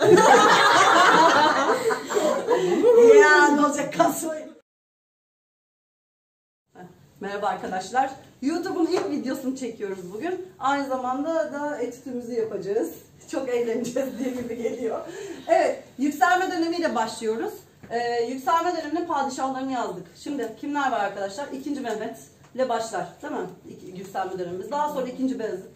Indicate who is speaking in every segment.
Speaker 1: ya ne olacak kasmayın. Merhaba arkadaşlar. YouTube'un ilk videosunu çekiyoruz bugün. Aynı zamanda da etütümüzü yapacağız. Çok eğleneceğiz diye gibi geliyor. Evet, yükselme dönemiyle başlıyoruz. Ee, yükselme döneminin padişahlarını yazdık. Şimdi kimler var arkadaşlar? İkinci Mehmet ile başlar değil mi? İki- Yükselme dönemimiz. Daha sonra ikinci Beyazıt.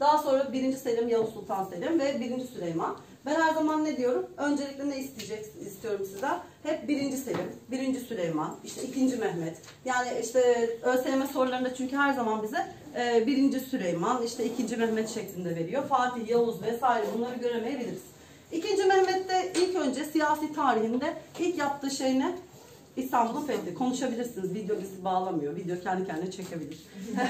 Speaker 1: Daha sonra birinci Selim, Yavuz Sultan Selim ve birinci Süleyman. Ben her zaman ne diyorum? Öncelikle ne isteyecek istiyorum sizden? Hep birinci Selim, birinci Süleyman, işte ikinci Mehmet. Yani işte ÖSYM sorularında çünkü her zaman bize e, birinci Süleyman, işte ikinci Mehmet şeklinde veriyor. Fatih, Yavuz vesaire bunları göremeyebiliriz. İkinci Mehmet'te ilk önce siyasi tarihinde ilk yaptığı şey ne? İstanbul'un fethi. Konuşabilirsiniz. Video bizi bağlamıyor. Video kendi kendine çekebilir.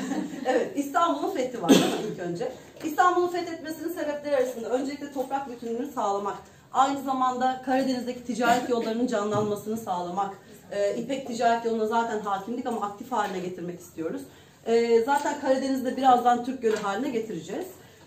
Speaker 1: evet, İstanbul'un fethi var değil mi ilk önce? İstanbul'un fethetmesinin sebepleri arasında öncelikle toprak bütünlüğünü sağlamak, aynı zamanda Karadeniz'deki ticaret yollarının canlanmasını sağlamak, e, İpek ticaret yoluna zaten hakimdik ama aktif haline getirmek istiyoruz. E, zaten Karadeniz'de birazdan Türk Gölü haline getireceğiz.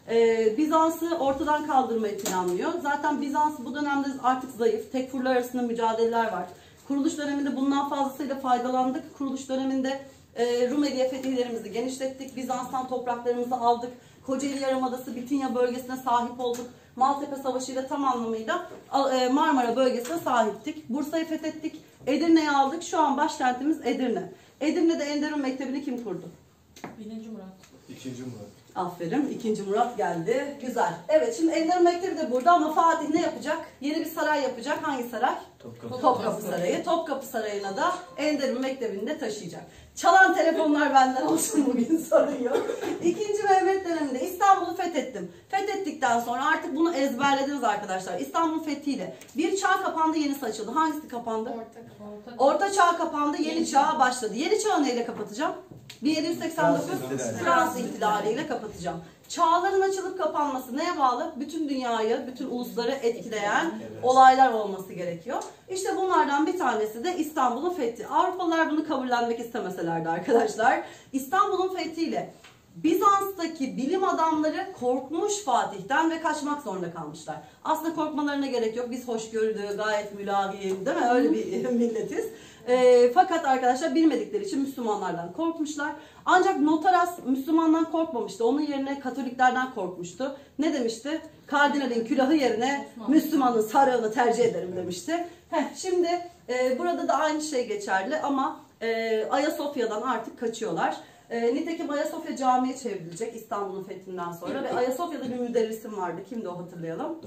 Speaker 1: Ee, Bizans'ı ortadan kaldırmayı planlıyor. Zaten Bizans bu dönemde artık zayıf. Tekfurlar arasında mücadeleler var. Kuruluş döneminde bundan fazlasıyla faydalandık. Kuruluş döneminde e, Rumeliye fetihlerimizi genişlettik. Bizans'tan topraklarımızı aldık. Kocaeli Yarımadası, Bitinya bölgesine sahip olduk. Maltepe Savaşı ile tam anlamıyla e, Marmara bölgesine sahiptik. Bursa'yı fethettik. Edirne'yi aldık. Şu an başkentimiz Edirne. Edirne'de Enderun Mektebi'ni kim kurdu?
Speaker 2: Birinci Murat.
Speaker 3: İkinci Murat.
Speaker 1: Aferin. ikinci Murat geldi. Güzel. Evet şimdi Enderun Mektebi de burada ama Fatih ne yapacak? Yeni bir saray yapacak. Hangi saray?
Speaker 3: Topkapı.
Speaker 1: Topkapı Sarayı. Topkapı Sarayı'na da Enderun Mektebi'ni de taşıyacak. Çalan telefonlar benden olsun bugün sorun yok. İkinci Mehmet döneminde İstanbul'u fethettim. Fethettikten sonra artık bunu ezberlediniz arkadaşlar. İstanbul fethiyle bir çağ kapandı yenisi açıldı. Hangisi kapandı?
Speaker 2: Orta.
Speaker 1: Orta çağ kapandı, yeni çağ başladı. Yeni çağı neyle kapatacağım? 1789
Speaker 3: Fransız ihtilali.
Speaker 1: Fransız ihtilaliyle kapatacağım. Çağların açılıp kapanması neye bağlı? Bütün dünyayı, bütün ulusları etkileyen olaylar olması gerekiyor. İşte bunlardan bir tanesi de İstanbul'un fethi. Avrupalılar bunu kabullenmek istemeselerdi arkadaşlar. İstanbul'un fethiyle Bizans'taki bilim adamları korkmuş Fatih'ten ve kaçmak zorunda kalmışlar. Aslında korkmalarına gerek yok. Biz hoşgörülü, gayet mülayim değil mi? Öyle bir milletiz. Ee, fakat arkadaşlar bilmedikleri için Müslümanlardan korkmuşlar. Ancak Notaras Müslümandan korkmamıştı. Onun yerine Katoliklerden korkmuştu. Ne demişti? Kardinalin külahı yerine Müslümanın sarığını tercih ederim demişti. Heh, şimdi e, burada da aynı şey geçerli ama e, Ayasofya'dan artık kaçıyorlar. E, nitekim Ayasofya camiye çevrilecek İstanbul'un fethinden sonra ve Ayasofya'da bir müderrisim vardı. Kimdi o hatırlayalım?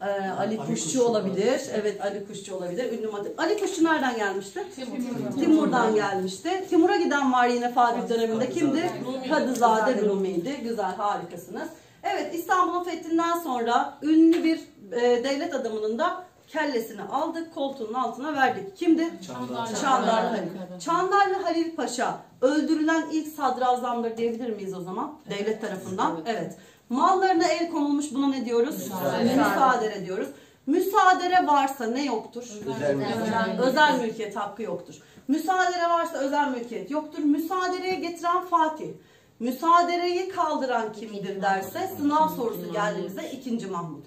Speaker 1: Ee, Ali
Speaker 3: Ali
Speaker 1: Kuşçu
Speaker 3: Kuşçu.
Speaker 1: olabilir. Evet Ali Kuşçu olabilir. Ünlü matematik. Ali Kuşçu nereden gelmişti?
Speaker 2: Timur.
Speaker 1: Timur'dan gelmişti. Timur'a giden var yine Fatih döneminde. Kimdi? Kadızade Rumi'ydi. Güzel, harikasınız. Evet, İstanbul'un fethinden sonra ünlü bir e, devlet adamının da kellesini aldık, koltuğunun altına verdik. Kimdi?
Speaker 3: Çandarlı.
Speaker 1: Çandarlı Halil. Çandarlı Halil Paşa öldürülen ilk sadrazamdır diyebilir miyiz o zaman? Devlet tarafından. Evet. Mallarına el konulmuş buna ne diyoruz?
Speaker 2: Müsaade.
Speaker 1: Müsaadere diyoruz. Müsaadere varsa ne yoktur?
Speaker 3: Özel mülkiyet.
Speaker 1: Özel mülkiyet hakkı yoktur. Müsaadere varsa özel mülkiyet yoktur. Müsaadereye getiren Fatih. Müsaadereyi kaldıran kimdir derse sınav sorusu geldiğimizde 2. Mahmut.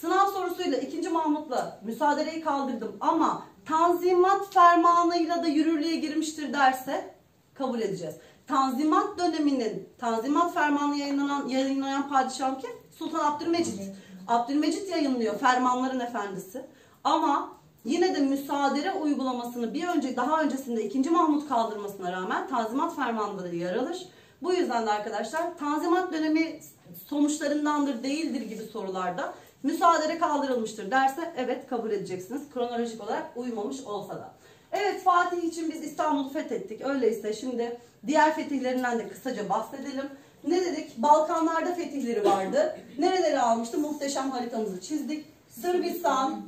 Speaker 1: Sınav sorusuyla 2. Mahmut'la müsaadereyi kaldırdım ama tanzimat fermanıyla da yürürlüğe girmiştir derse kabul edeceğiz. Tanzimat döneminin Tanzimat fermanı yayınlanan, yayınlayan padişah kim? Sultan Abdülmecit. Abdülmecit yayınlıyor fermanların efendisi. Ama yine de müsaadere uygulamasını bir önce daha öncesinde 2. Mahmut kaldırmasına rağmen Tanzimat fermanında da yer alır. Bu yüzden de arkadaşlar Tanzimat dönemi sonuçlarındandır değildir gibi sorularda müsaadere kaldırılmıştır derse evet kabul edeceksiniz. Kronolojik olarak uymamış olsa da. Evet Fatih için biz İstanbul'u fethettik. Öyleyse şimdi diğer fetihlerinden de kısaca bahsedelim. Ne dedik? Balkanlarda fetihleri vardı. Nereleri almıştı? Muhteşem haritamızı çizdik. Sırbistan,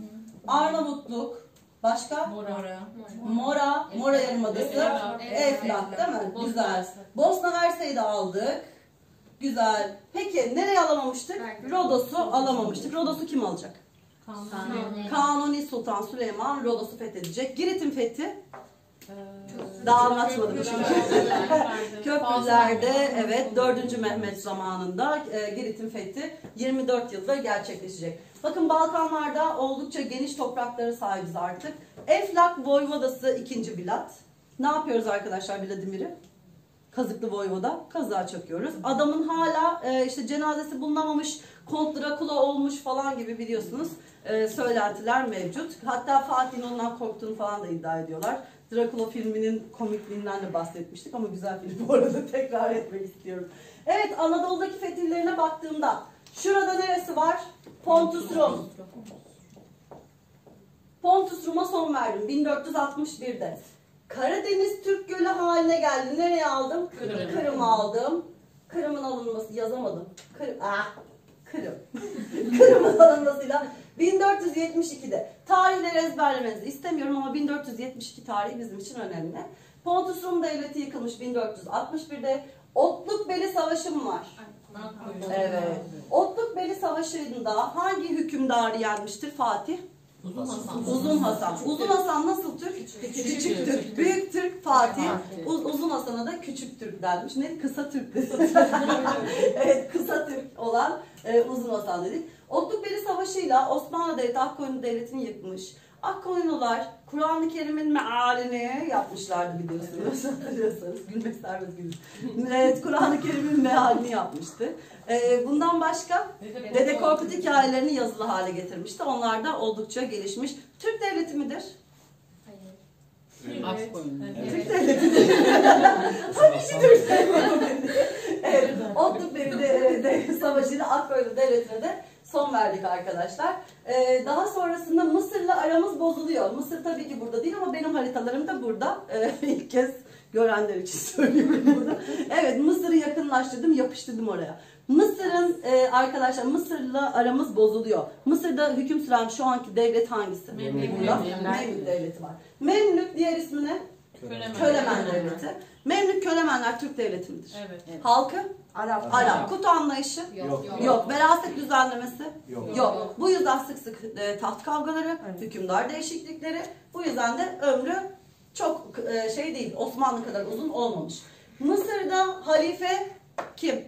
Speaker 1: Arnavutluk, başka?
Speaker 2: Mora.
Speaker 1: Mora, Mora Yarımadası,
Speaker 2: Eflak.
Speaker 1: Eflak değil mi?
Speaker 2: Bosna
Speaker 1: Güzel. Bosna Hersey'i de aldık. Güzel. Peki nereye alamamıştık? Rodos'u alamamıştık. Rodos'u kim alacak?
Speaker 2: Kanuni.
Speaker 1: Kanuni Sultan Süleyman Rodos'u fethedecek. Girit'in fethi
Speaker 2: Ee,
Speaker 1: Daha anlatmadım çünkü.
Speaker 2: Köprülerde.
Speaker 1: Köprülerde evet 4. Mehmet zamanında e, Girit'in fethi 24 yılda gerçekleşecek. Bakın Balkanlarda oldukça geniş topraklara sahibiz artık. Eflak Voyvodası 2. Bilat. Ne yapıyoruz arkadaşlar Vladimir'i? Kazıklı Voyvoda kazığa çakıyoruz. Adamın hala e, işte cenazesi bulunamamış, Kont Drakula olmuş falan gibi biliyorsunuz e, söylentiler mevcut. Hatta Fatih'in ondan korktuğunu falan da iddia ediyorlar. Drakula filminin komikliğinden de bahsetmiştik ama güzel film bu arada tekrar etmek istiyorum. Evet Anadolu'daki fetihlerine baktığımda şurada neresi var? Pontus Rum. Pontus Rum'a son verdim 1461'de. Karadeniz Türk Gölü haline geldi. Nereye aldım?
Speaker 2: Kırım.
Speaker 1: Kırım aldım. Kırım'ın alınması yazamadım. Kırım. Ah, Kırım. Kırım'ın alınmasıyla 1472'de. Tarihleri ezberlemenizi istemiyorum ama 1472 tarihi bizim için önemli. Pontus Rum Devleti yıkılmış 1461'de. Otlukbeli Savaşı mı var? Evet. Otlukbeli Savaşı'nda hangi hükümdarı yenmiştir Fatih?
Speaker 2: Uzun Hasan.
Speaker 1: Uzun Hasan. Uzun Hasan nasıl Türk? Küçük, Türk. Büyük Türk Fatih. Uz- Uzun Hasan'a da Küçük Türk denmiş. Ne? Kısa Türk. evet kısa Türk olan e, Uzun Hasan dedik. Otlukbeli Savaşı'yla Osmanlı Devleti Akkoyunlu Devleti'ni yıkmış. Akkoyunlular Kur'an-ı Kerim'in mealini yapmışlardı biliyorsunuz. Hatırlıyorsanız. Gülmek serbest gülün. Evet Kur'an-ı Kerim'in mealini yapmıştı. E, bundan başka Dede Korkut hikayelerini yazılı hale getirmişti. Onlar da oldukça gelişmiş. Türk devleti midir? Türk devleti evet, Otlukbeli de, de, Savaşı'yla Akkoyunlu Devleti'ne de son verdik arkadaşlar. Ee, daha sonrasında Mısır'la aramız bozuluyor. Mısır tabii ki burada değil ama benim haritalarım da burada. Ee, ilk kez görenler için söylüyorum bunu. Evet Mısır'ı yakınlaştırdım, yapıştırdım oraya. Mısır'ın e, arkadaşlar Mısır'la aramız bozuluyor. Mısır'da hüküm süren şu anki devlet hangisi?
Speaker 2: Memlük.
Speaker 1: Burada
Speaker 2: Memlük.
Speaker 1: Memlük devleti var. Memlük diğer ismi ne?
Speaker 2: Kölemen.
Speaker 1: Kölemen devleti. Memlük Kölemenler Türk devleti midir?
Speaker 2: Evet.
Speaker 1: Halkı?
Speaker 3: Arap.
Speaker 1: Arap. Kutu anlayışı?
Speaker 3: Yok.
Speaker 1: Yok. Veraset düzenlemesi?
Speaker 3: Yok.
Speaker 1: Yok. Bu yüzden sık sık e, taht kavgaları, hükümdar değişiklikleri. Bu yüzden de ömrü çok e, şey değil, Osmanlı kadar uzun olmamış. Mısır'da halife kim?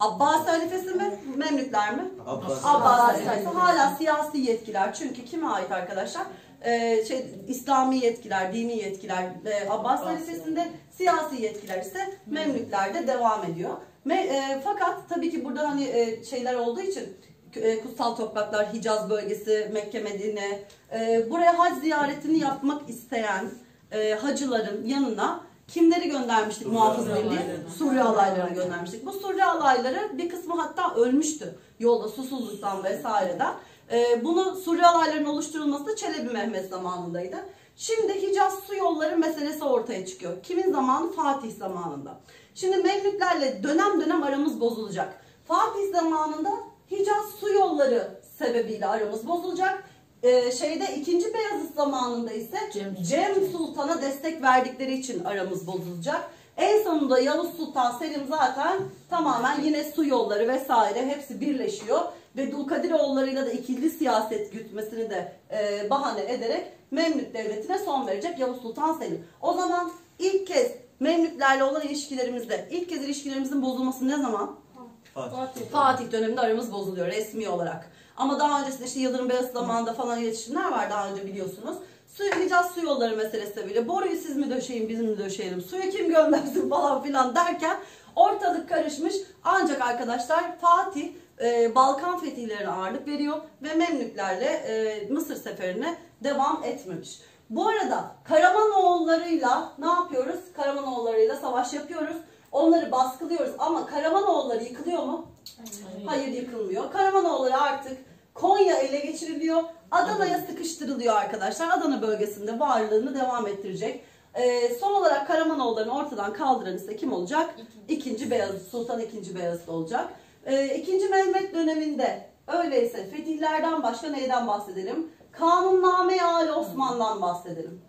Speaker 1: Abbas halifesi mi? Memlükler mi?
Speaker 3: Abbas.
Speaker 1: Abbas halifesi. Hala siyasi yetkiler. Çünkü kime ait arkadaşlar? Ee, şey, İslami yetkiler, dini yetkiler e, Abbas halifesinde, siyasi yetkiler ise Memlüklerde devam ediyor. Me, e, fakat tabii ki burada hani e, şeyler olduğu için e, kutsal topraklar, Hicaz bölgesi, Mekke, Medine, e, buraya hac ziyaretini yapmak isteyen e, hacıların yanına kimleri göndermiştik
Speaker 3: Suriye
Speaker 1: muhafız birliği? Suriye alaylarını göndermiştik. Bu Suriye alayları bir kısmı hatta ölmüştü yolda susuzluktan vesaireden. Ee, bunu Suriye alaylarının oluşturulması da Çelebi Mehmet zamanındaydı. Şimdi Hicaz su yolları meselesi ortaya çıkıyor. Kimin zamanı? Fatih zamanında. Şimdi Memlüklerle dönem dönem aramız bozulacak. Fatih zamanında Hicaz su yolları sebebiyle aramız bozulacak. Ee, şeyde 2. Beyazıt zamanında ise
Speaker 2: Cem.
Speaker 1: Cem Sultan'a destek verdikleri için aramız bozulacak. En sonunda Yavuz Sultan Selim zaten tamamen yine su yolları vesaire hepsi birleşiyor. Ve Dulkadiroğulları'yla da ikili siyaset gütmesini de e, bahane ederek Memlük Devleti'ne son verecek Yavuz Sultan Selim. O zaman ilk kez Memlüklerle olan ilişkilerimizde, ilk kez ilişkilerimizin bozulması ne zaman?
Speaker 3: Fatih.
Speaker 1: Fatih döneminde aramız bozuluyor resmi olarak. Ama daha öncesinde işte Yıldırım Beyazıt zamanında falan iletişimler var daha önce biliyorsunuz. Su, Hicaz su yolları meselesi böyle. Boruyu siz mi döşeyin biz mi döşeyelim? Suyu kim göndersin falan filan derken ortalık karışmış. Ancak arkadaşlar Fatih e, Balkan fetihlerine ağırlık veriyor ve Memlüklerle e, Mısır seferine devam etmemiş. Bu arada Karamanoğullarıyla ne yapıyoruz? Karamanoğullarıyla savaş yapıyoruz. Onları baskılıyoruz ama Karamanoğulları yıkılıyor mu? Hayır yıkılmıyor. Karamanoğulları artık Konya ele geçiriliyor. Adana'ya sıkıştırılıyor arkadaşlar. Adana bölgesinde varlığını devam ettirecek. Ee, son olarak Karamanoğullarını ortadan kaldıran ise kim olacak? İkinci Beyazıt, Sultan II. Beyazıt olacak. Ee, İkinci Mehmet döneminde öyleyse fetihlerden başka neyden bahsedelim? Kanunname Ali Osman'dan bahsedelim.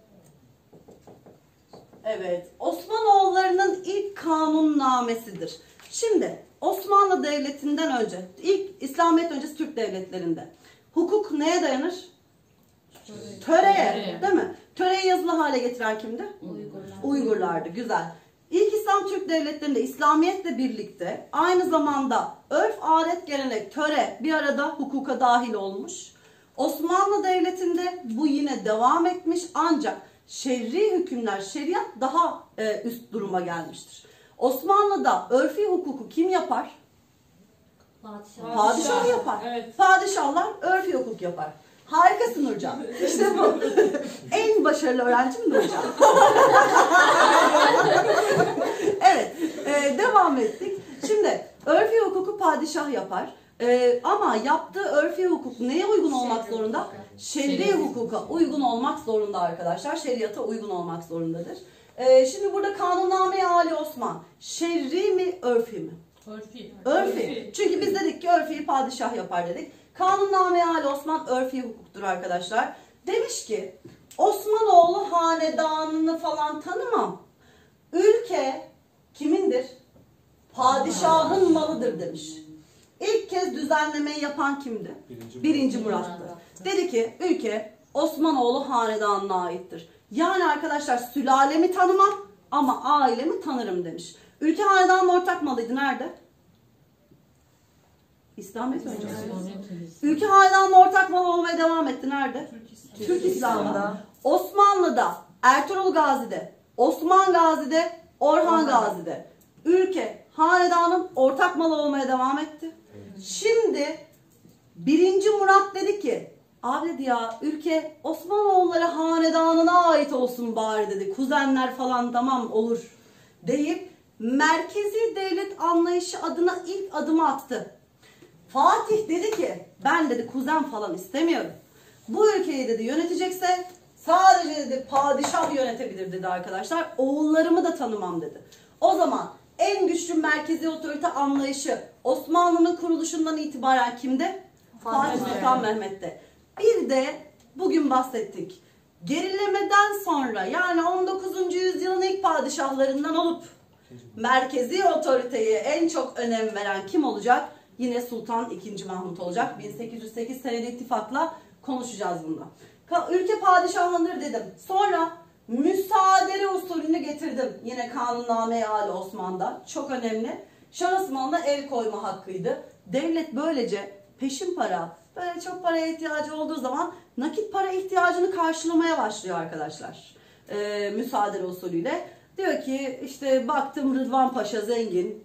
Speaker 1: Evet, Osmanoğullarının ilk kanunnamesidir. Şimdi Osmanlı Devleti'nden önce, ilk İslamiyet öncesi Türk devletlerinde hukuk neye dayanır? Töreye, değil mi? Töreyi yazılı hale getiren kimdi?
Speaker 2: Uygurlar.
Speaker 1: Uygurlardı. Güzel. İlk İslam Türk devletlerinde İslamiyetle birlikte aynı zamanda örf, adet, gelenek, töre bir arada hukuka dahil olmuş. Osmanlı Devleti'nde bu yine devam etmiş ancak şer'i hükümler, şeriat daha e, üst duruma gelmiştir. Osmanlı'da örfi hukuku kim yapar?
Speaker 2: Padişah.
Speaker 1: Padişah yapar.
Speaker 2: Evet.
Speaker 1: Padişahlar örfi hukuk yapar. Harikasın Nurcan. İşte bu. en başarılı öğrencim Nurcan. evet. Devam ettik. Şimdi örfi hukuku padişah yapar. E, ama yaptığı örfi hukuk neye uygun olmak zorunda?
Speaker 2: Şer'i
Speaker 1: hukuka uygun olmak zorunda arkadaşlar. Şeriata uygun olmak zorundadır. E, şimdi burada Kanunname-i Ali Osman. Şerri mi, örfi mi?
Speaker 2: Örfi.
Speaker 1: Örfi. Çünkü biz dedik ki örfiyi padişah yapar dedik. Kanunname Ali Osman örfi hukuktur arkadaşlar. Demiş ki Osmanoğlu hanedanını falan tanımam. Ülke kimindir? Padişahın malıdır demiş. İlk kez düzenlemeyi yapan kimdi?
Speaker 3: Birinci
Speaker 1: Birinci Murat'tı. Dedi ki ülke Osmanoğlu hanedanına aittir. Yani arkadaşlar sülalemi tanımam ama ailemi tanırım demiş. Ülke hanedanın ortak malıydı. Nerede? İslamiyet öncesi. Ülke hanedanın ortak malı olmaya devam etti. Nerede? Türk İslam'da. Osmanlı'da, Ertuğrul Gazi'de, Osman Gazi'de, Orhan Gazi'de. Ülke hanedanın ortak malı olmaya devam etti. Şimdi birinci Murat dedi ki abi dedi ya ülke Osmanoğulları hanedanına ait olsun bari dedi. Kuzenler falan tamam olur deyip merkezi devlet anlayışı adına ilk adımı attı. Fatih dedi ki ben dedi kuzen falan istemiyorum. Bu ülkeyi dedi yönetecekse sadece dedi padişah yönetebilir dedi arkadaşlar. Oğullarımı da tanımam dedi. O zaman en güçlü merkezi otorite anlayışı Osmanlı'nın kuruluşundan itibaren kimde? Fatih Sultan Mehmet'te. Bir de bugün bahsettik. Gerilemeden sonra yani 19. yüzyılın ilk padişahlarından olup merkezi otoriteye en çok önem veren kim olacak? Yine Sultan II. Mahmut olacak. 1808 seneli ittifakla konuşacağız bunu. Ülke padişahlanır dedim. Sonra müsaadele usulünü getirdim. Yine kanunname Ali Osman'da. Çok önemli. Şah Osman'da el koyma hakkıydı. Devlet böylece peşin para, böyle çok paraya ihtiyacı olduğu zaman nakit para ihtiyacını karşılamaya başlıyor arkadaşlar. Ee, müsaadele usulüyle. Diyor ki işte baktım Rıdvan Paşa zengin.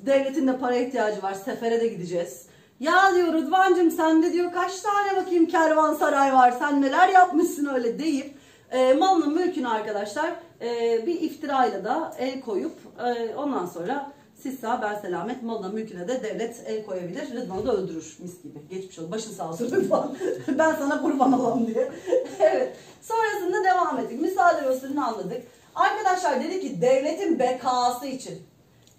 Speaker 1: Devletin de para ihtiyacı var. Sefere de gideceğiz. Ya diyor Rıdvancığım sende diyor kaç tane bakayım kervansaray var. Sen neler yapmışsın öyle deyip e, malının mülkünü arkadaşlar e, bir iftirayla da el koyup e, ondan sonra siz sağ ben selamet malına mülküne de devlet el koyabilir. Rıdvan'ı da öldürür mis gibi. Geçmiş olsun. Başın sağ olsun Rıdvan. ben sana kurban olam diye. evet. Sonrasında devam ettik. Müsaade usulünü anladık. Arkadaşlar dedi ki devletin bekası için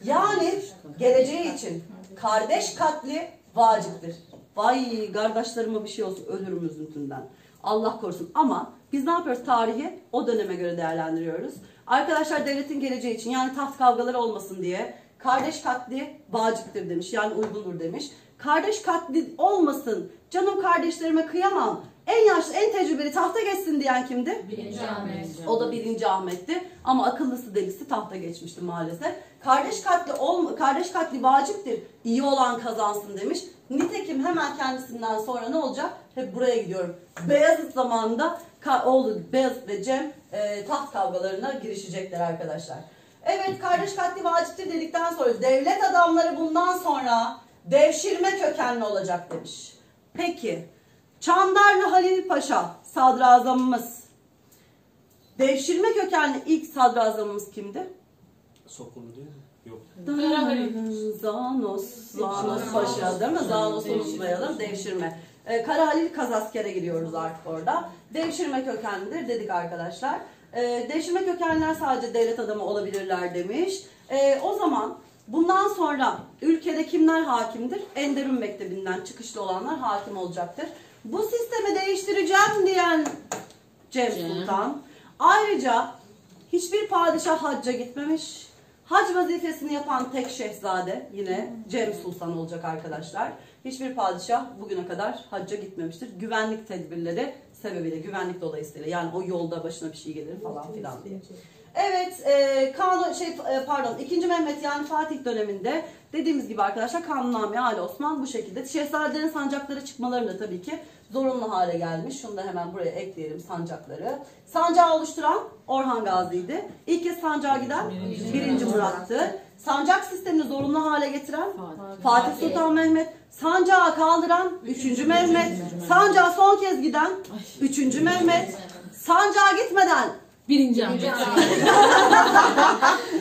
Speaker 1: yani geleceği için kardeş katli vaciptir. Vay kardeşlerime bir şey olsun ölürüm üzüntünden. Allah korusun. Ama biz ne yapıyoruz tarihi? O döneme göre değerlendiriyoruz. Arkadaşlar devletin geleceği için yani taht kavgaları olmasın diye kardeş katli vaciptir demiş. Yani uygundur demiş. Kardeş katli olmasın. Canım kardeşlerime kıyamam. En yaşlı, en tecrübeli tahta geçsin diyen kimdi?
Speaker 2: Birinci Ahmet.
Speaker 1: O da birinci Ahmet'ti ama akıllısı delisi tahta geçmişti maalesef. Kardeş katli olma, kardeş katli vaciptir. İyi olan kazansın demiş. Nitekim hemen kendisinden sonra ne olacak? Hep buraya gidiyorum. Beyazıt zamanında oğlu Beyazıt ve Cem e, taht kavgalarına girişecekler arkadaşlar. Evet kardeş katli vaciptir dedikten sonra devlet adamları bundan sonra devşirme kökenli olacak demiş. Peki Çandarlı Halil Paşa sadrazamımız Devşirme kökenli ilk sadrazamımız kimdi?
Speaker 3: Sokulu değil mi? Yok.
Speaker 1: Zanos, Zanos Paşa değil mi? Zanos'u unutmayalım. Devşirme. Ee, Kara Halil Kazasker'e giriyoruz artık orada. Devşirme kökenlidir dedik arkadaşlar. Ee, devşirme kökenler sadece devlet adamı olabilirler demiş. Ee, o zaman bundan sonra ülkede kimler hakimdir? Enderun Mektebi'nden çıkışlı olanlar hakim olacaktır. Bu sistemi değiştireceğim diyen Cem. Sultan. Ayrıca hiçbir padişah hacca gitmemiş. Hac vazifesini yapan tek şehzade yine Cem Sultan olacak arkadaşlar. hiçbir padişah bugüne kadar hacca gitmemiştir. Güvenlik tedbirleri sebebiyle, güvenlik dolayısıyla yani o yolda başına bir şey gelir falan filan diye. Evet, e, kanun şey e, pardon 2. Mehmet yani Fatih döneminde dediğimiz gibi arkadaşlar Kanunname Ali Osman bu şekilde. Şehzadelerin sancakları çıkmalarında tabii ki zorunlu hale gelmiş. Şunu da hemen buraya ekleyelim sancakları. Sancağı oluşturan Orhan Gazi'ydi. İlk kez sancağa giden 1. Murat'tı. Sancak sistemini zorunlu hale getiren Fatih Sultan Mehmet. Sancağı kaldıran 3. Mehmet. Sancağa son kez giden 3. Mehmet. Sancağa gitmeden
Speaker 4: Birinci Ahmet.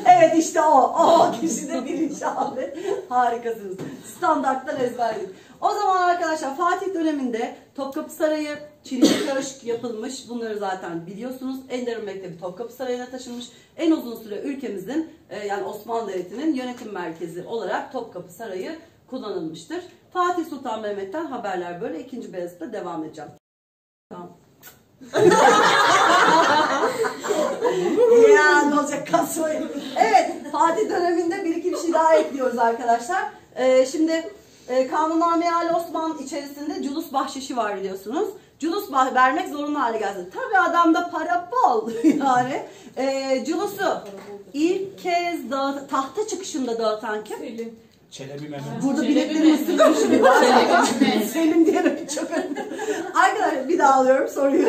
Speaker 1: Evet işte o. O kişi de birinci Ahmet. Harikasınız. Standarttan ezberledik. O zaman arkadaşlar Fatih döneminde Topkapı Sarayı, Çinili Köşk yapılmış. Bunları zaten biliyorsunuz. Enderun Mektebi Topkapı Sarayı'na taşınmış. En uzun süre ülkemizin e, yani Osmanlı Devleti'nin yönetim merkezi olarak Topkapı Sarayı kullanılmıştır. Fatih Sultan Mehmet'ten haberler böyle. ikinci Beyazıt'ta devam edeceğim. Tamam. ya ne olacak kasmayın. Evet Fatih döneminde bir iki bir şey daha ekliyoruz arkadaşlar. Ee, şimdi e, Kanunname Ali Osman içerisinde culus bahşişi var biliyorsunuz. Culus bah- vermek zorunlu hale geldi. Tabi adamda para bol yani. E, culusu ilk kez dağıt, tahta çıkışında dağıtan kim?
Speaker 3: Çelebi Mehmet.
Speaker 1: Burada
Speaker 4: Çelebi
Speaker 1: biletleri
Speaker 4: mi?
Speaker 1: ısırmış gibi var.
Speaker 4: Çelebi mi?
Speaker 1: Selim diyerek çok. Arkadaşlar bir daha alıyorum soruyu.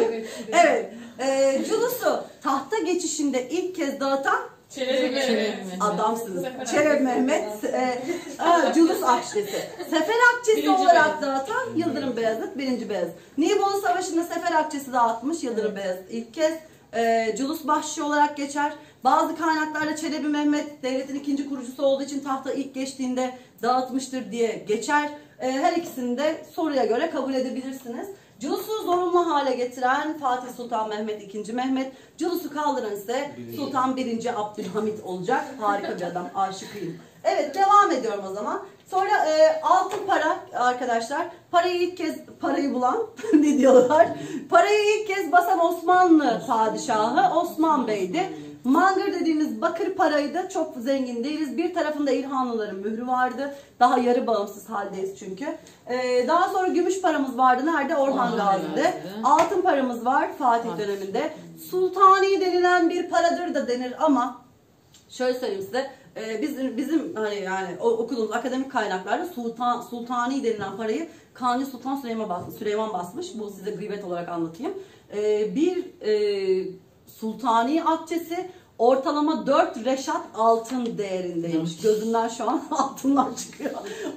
Speaker 1: Evet. E, Culus'u tahta geçişinde ilk kez dağıtan
Speaker 4: Çelebi Mehmet.
Speaker 1: adamsınız. Çelebi Mehmet, e, Culus Akçesi. Sefer Akçesi
Speaker 4: Birinci
Speaker 1: olarak dağıtan Yıldırım Beyazıt, birinci Beyazıt. Nibolu Savaşı'nda Sefer Akçesi dağıtmış Yıldırım Beyazıt ilk kez. E, Culus Bahşişi olarak geçer. Bazı kaynaklarda Çelebi Mehmet devletin ikinci kurucusu olduğu için tahta ilk geçtiğinde dağıtmıştır diye geçer. E, her ikisini de soruya göre kabul edebilirsiniz. Zorunlu hale getiren Fatih Sultan Mehmet II. Mehmet, Culus'u kaldıran ise. Sultan 1. Abdülhamit olacak. Harika bir adam, aşıkıyım. Evet, devam ediyorum o zaman. Sonra e, altın para arkadaşlar. Parayı ilk kez parayı bulan ne diyorlar? Parayı ilk kez basan Osmanlı padişahı Osman Bey'di. Mangır dediğimiz bakır paraydı. Çok zengin değiliz. Bir tarafında İlhanlıların mührü vardı. Daha yarı bağımsız haldeyiz çünkü. Ee, daha sonra gümüş paramız vardı. Nerede? Orhan
Speaker 4: Orhan
Speaker 1: Gazi'de.
Speaker 4: Gazi'de.
Speaker 1: Altın paramız var Fatih
Speaker 4: Fatih.
Speaker 1: döneminde. Sultani denilen bir paradır da denir ama şöyle söyleyeyim size. e, Bizim bizim hani yani okuduğumuz akademik kaynaklarda Sultan Sultani denilen parayı Kanuni Sultan Süleyman basmış. Süleyman basmış. Bu size gıybet olarak anlatayım. E, Bir e, Sultani akçesi ortalama 4 reşat altın değerindeymiş. Gözümden şu an altınlar çıkıyor.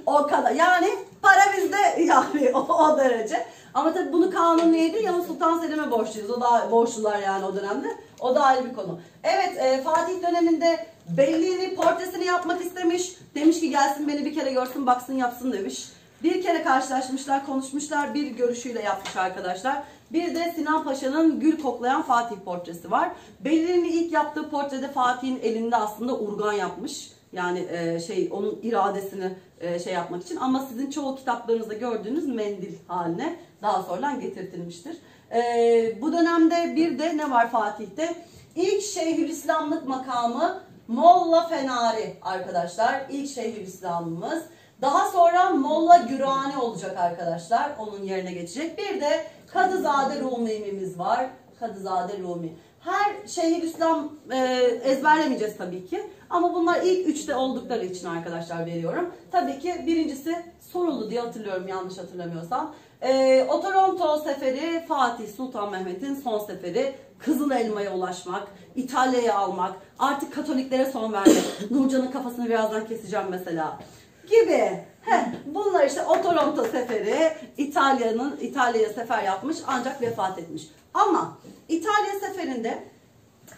Speaker 1: O kadar. Yani para bizde yani o, o derece. Ama tabii bunu kanuniydi Yavuz Sultan Selim'e borçluyuz. O da borçlular yani o dönemde. O da ayrı bir konu. Evet e, Fatih döneminde Bellini portresini yapmak istemiş. Demiş ki gelsin beni bir kere görsün baksın yapsın demiş. Bir kere karşılaşmışlar, konuşmuşlar. Bir görüşüyle yapmış arkadaşlar. Bir de Sinan Paşa'nın gül koklayan Fatih portresi var. Bellini'nin ilk yaptığı portrede Fatih'in elinde aslında urgan yapmış. Yani e, şey onun iradesini e, şey yapmak için ama sizin çoğu kitaplarınızda gördüğünüz mendil haline daha sonradan getirtilmiştir. E, bu dönemde bir de ne var Fatih'te? İlk Şeyhülislamlık makamı Molla Fenari arkadaşlar. İlk Şeyhülislamımız. Daha sonra Molla Gürani olacak arkadaşlar. Onun yerine geçecek. Bir de Kadızade Rumi'miz var. Kadızade Rumi. Her Şeyhülislam e, ezberlemeyeceğiz tabii ki. Ama bunlar ilk üçte oldukları için arkadaşlar veriyorum. Tabii ki birincisi soruldu diye hatırlıyorum yanlış hatırlamıyorsam. E, Otoronto seferi Fatih Sultan Mehmet'in son seferi. Kızıl Elma'ya ulaşmak, İtalya'yı almak, artık Katoliklere son vermek. Nurcan'ın kafasını birazdan keseceğim mesela gibi. Heh, bunlar işte o Toronto seferi İtalya'nın İtalya'ya sefer yapmış ancak vefat etmiş. Ama İtalya seferinde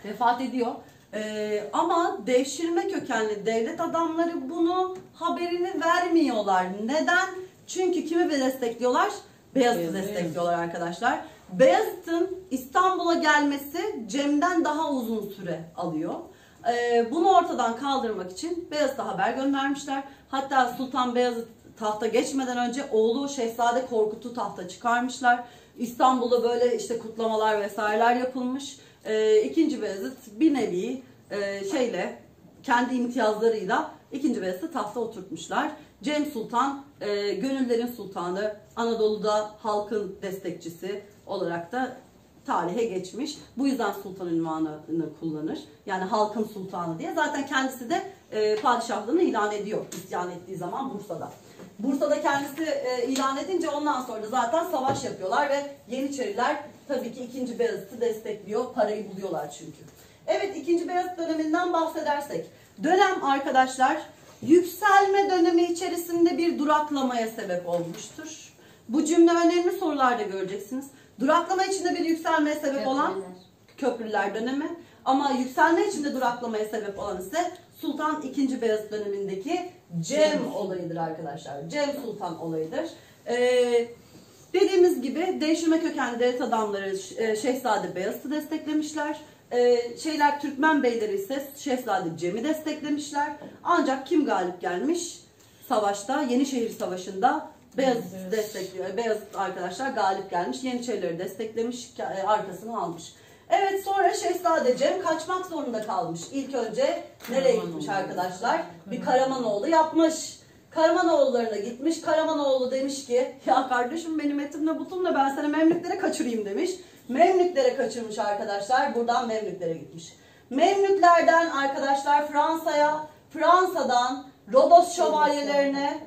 Speaker 1: vefat ediyor. Ee, ama devşirme kökenli devlet adamları bunu haberini vermiyorlar. Neden? Çünkü kimi destekliyorlar? Beyazıt'ı
Speaker 4: Beyazıt.
Speaker 1: destekliyorlar arkadaşlar. Beyazıt'ın İstanbul'a gelmesi Cem'den daha uzun süre alıyor. Ee, bunu ortadan kaldırmak için Beyazıt'a haber göndermişler. Hatta Sultan Beyazıt tahta geçmeden önce oğlu Şehzade Korkut'u tahta çıkarmışlar. İstanbul'da böyle işte kutlamalar vesaireler yapılmış. Ee, ikinci Beyazıt bir nevi e, şeyle kendi imtiyazlarıyla ikinci Beyazıt'ı tahta oturtmuşlar. Cem Sultan e, gönüllerin sultanı, Anadolu'da halkın destekçisi olarak da tarihe geçmiş. Bu yüzden sultan ünvanını kullanır. Yani halkın sultanı diye. Zaten kendisi de e, padişahlığını ilan ediyor isyan ettiği zaman Bursa'da. Bursa'da kendisi e, ilan edince ondan sonra zaten savaş yapıyorlar ve Yeniçeriler tabii ki 2. Beyazıt'ı destekliyor. Parayı buluyorlar çünkü. Evet 2. Beyazıt döneminden bahsedersek. Dönem arkadaşlar yükselme dönemi içerisinde bir duraklamaya sebep olmuştur. Bu cümle önemli sorularda göreceksiniz. Duraklama içinde bir yükselmeye sebep olan Köprüler dönemi. Ama yükselme içinde duraklamaya sebep olan ise Sultan II. Beyazıt dönemindeki Cem olayıdır arkadaşlar. Cem Sultan olayıdır. Ee, dediğimiz gibi devşirme kökenli devlet adamları e, Şehzade Beyazıt'ı desteklemişler. Ee, şeyler Türkmen beyleri ise Şehzade Cem'i desteklemişler. Ancak kim galip gelmiş? Savaşta, Yenişehir Savaşı'nda Beyazıt destekliyor. Beyazıt arkadaşlar galip gelmiş. Yeniçerileri desteklemiş, e, arkasını almış. Evet sonra Şehzade Cem kaçmak zorunda kalmış. İlk önce nereye gitmiş arkadaşlar? Bir Karamanoğlu yapmış. Karamanoğullarına gitmiş. Karamanoğlu demiş ki ya kardeşim benim etimle butumla ben seni Memlüklere kaçırayım demiş. Memlüklere kaçırmış arkadaşlar. Buradan Memlüklere gitmiş. Memlüklerden arkadaşlar Fransa'ya, Fransa'dan Rodos şövalyelerine,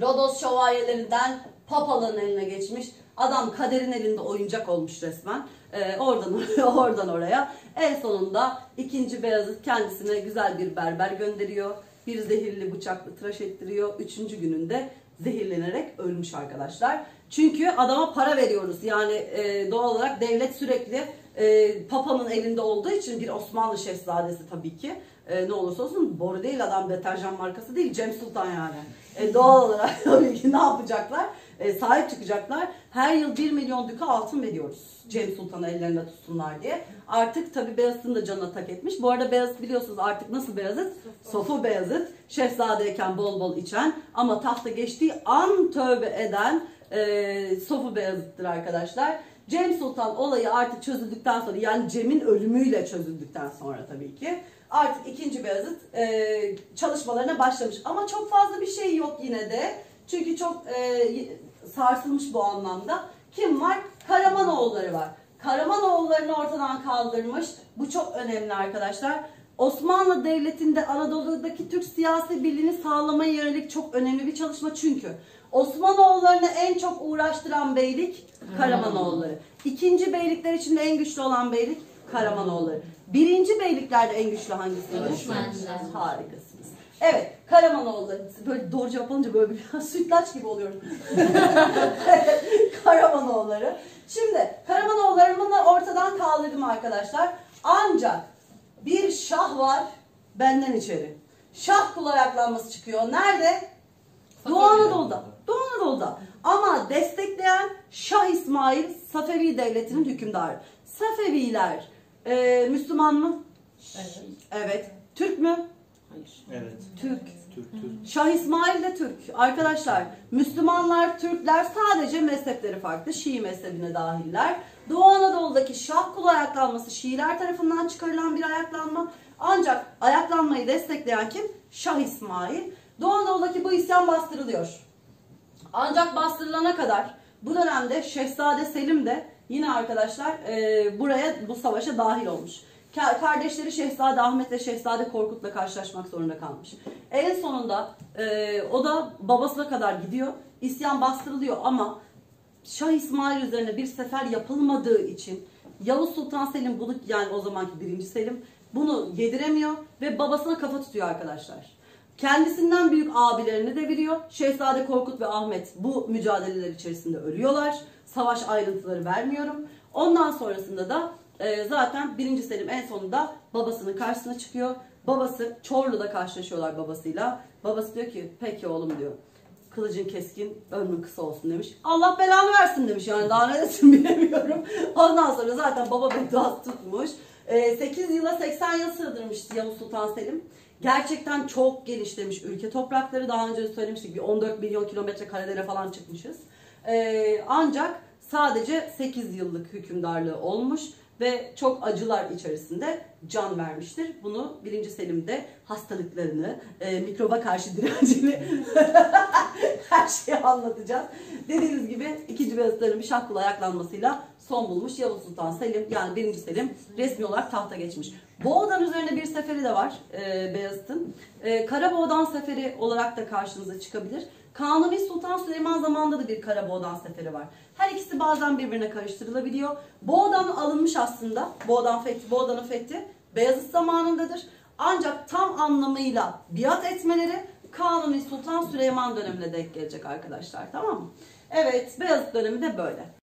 Speaker 1: Rodos şövalyelerinden papalığın eline geçmiş. Adam kaderin elinde oyuncak olmuş resmen. Ee, oradan oradan oraya. En sonunda ikinci Beyazıt kendisine güzel bir berber gönderiyor. Bir zehirli bıçakla tıraş ettiriyor. Üçüncü gününde zehirlenerek ölmüş arkadaşlar. Çünkü adama para veriyoruz. Yani e, doğal olarak devlet sürekli e, Papa'nın elinde olduğu için bir Osmanlı şehzadesi tabii ki. E, ne olursa olsun boru değil adam deterjan markası değil Cem Sultan yani. E, doğal olarak tabii ki ne yapacaklar? E, sahip çıkacaklar. Her yıl 1 milyon düka altın veriyoruz. Cem Sultan'ı ellerinde tutsunlar diye. Artık tabii Beyazıt'ın da canına tak etmiş. Bu arada Beyazıt biliyorsunuz artık nasıl Beyazıt? Sofu Beyazıt. Şehzadeyken bol bol içen ama tahta geçtiği an tövbe eden e, Sofu Beyazıt'tır arkadaşlar. Cem Sultan olayı artık çözüldükten sonra yani Cem'in ölümüyle çözüldükten sonra tabii ki artık ikinci Beyazıt e, çalışmalarına başlamış. Ama çok fazla bir şey yok yine de. Çünkü çok e, sarsılmış bu anlamda. Kim var? Karamanoğulları var. Karamanoğullarını ortadan kaldırmış. Bu çok önemli arkadaşlar. Osmanlı Devleti'nde Anadolu'daki Türk siyasi birliğini sağlamaya yönelik çok önemli bir çalışma çünkü Osmanoğullarını en çok uğraştıran beylik Karamanoğulları. İkinci beylikler içinde en güçlü olan beylik Karamanoğulları. Birinci beyliklerde en güçlü hangisiymiş?
Speaker 2: Osmanlılar.
Speaker 1: Harikasınız. Evet, Karamanoğulları. Böyle doğru cevap alınca böyle bir sütlaç gibi oluyorum. Karamanoğulları. Şimdi Karamanoğullarını ortadan kaldırdım arkadaşlar. Ancak bir şah var benden içeri. Şah kul ayaklanması çıkıyor. Nerede? Doğu Anadolu'da. Doğu Anadolu'da. Ama destekleyen Şah İsmail Safevi Devleti'nin hükümdarı. Safeviler e, Müslüman mı?
Speaker 4: Evet.
Speaker 1: Evet. Türk mü?
Speaker 4: Hayır.
Speaker 3: Evet.
Speaker 1: Türk.
Speaker 3: Türk Türk.
Speaker 1: Şah İsmail de Türk. Arkadaşlar Müslümanlar, Türkler sadece mezhepleri farklı. Şii mezhebine dahiller. Doğu Anadolu'daki Şah kulu ayaklanması Şiiler tarafından çıkarılan bir ayaklanma. Ancak ayaklanmayı destekleyen kim? Şah İsmail. Doğu Anadolu'daki bu isyan bastırılıyor. Ancak bastırılana kadar bu dönemde Şehzade Selim de yine arkadaşlar e, buraya bu savaşa dahil olmuş. Ka- Kardeşleri Şehzade Ahmet ve Şehzade Korkut'la karşılaşmak zorunda kalmış. En sonunda e, o da babasına kadar gidiyor. İsyan bastırılıyor ama Şah İsmail üzerine bir sefer yapılmadığı için Yavuz Sultan Selim bunu yani o zamanki birinci Selim bunu yediremiyor ve babasına kafa tutuyor arkadaşlar. Kendisinden büyük abilerini deviriyor. Şehzade Korkut ve Ahmet bu mücadeleler içerisinde ölüyorlar. Savaş ayrıntıları vermiyorum. Ondan sonrasında da e, zaten birinci Selim en sonunda babasının karşısına çıkıyor. Babası Çorlu'da karşılaşıyorlar babasıyla. Babası diyor ki peki oğlum diyor. Kılıcın keskin, ömrün kısa olsun demiş. Allah belanı versin demiş yani daha ne desin bilemiyorum. Ondan sonra zaten baba bedduası tutmuş. 8 yıla 80 yıl sığdırmış Yavuz Sultan Selim. Gerçekten çok genişlemiş ülke toprakları. Daha önce söylemiştik bir 14 milyon kilometre karelere falan çıkmışız. Ee, ancak sadece 8 yıllık hükümdarlığı olmuş ve çok acılar içerisinde can vermiştir. Bunu 1. Selim'de hastalıklarını, e, mikroba karşı direncini her şeyi anlatacağız. Dediğiniz gibi ikinci Beyazıtların bir şahkıla ayaklanmasıyla son bulmuş Yavuz Sultan Selim yani 1. Selim resmi olarak tahta geçmiş. Boğdan üzerine bir seferi de var e, Beyazıt'ın. E, Karaboğdan seferi olarak da karşınıza çıkabilir. Kanuni Sultan Süleyman zamanında da bir Karaboğdan seferi var. Her ikisi bazen birbirine karıştırılabiliyor. Boğdan alınmış aslında. Boğdan fethi, Boğdan'ın fethi Beyazıt zamanındadır. Ancak tam anlamıyla biat etmeleri Kanuni Sultan Süleyman dönemine denk gelecek arkadaşlar tamam mı? Evet Beyazıt dönemi de böyle.